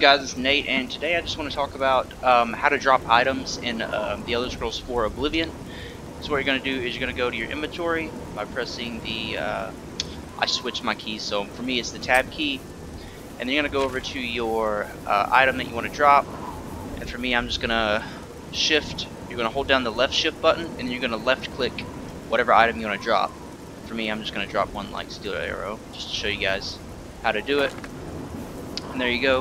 guys, it's Nate, and today I just want to talk about um, how to drop items in um, the Elder Scrolls 4 Oblivion. So what you're going to do is you're going to go to your inventory by pressing the, uh, I switched my keys, so for me it's the tab key, and then you're going to go over to your uh, item that you want to drop, and for me I'm just going to shift, you're going to hold down the left shift button, and then you're going to left click whatever item you want to drop. For me I'm just going to drop one like steel arrow, just to show you guys how to do it. And there you go.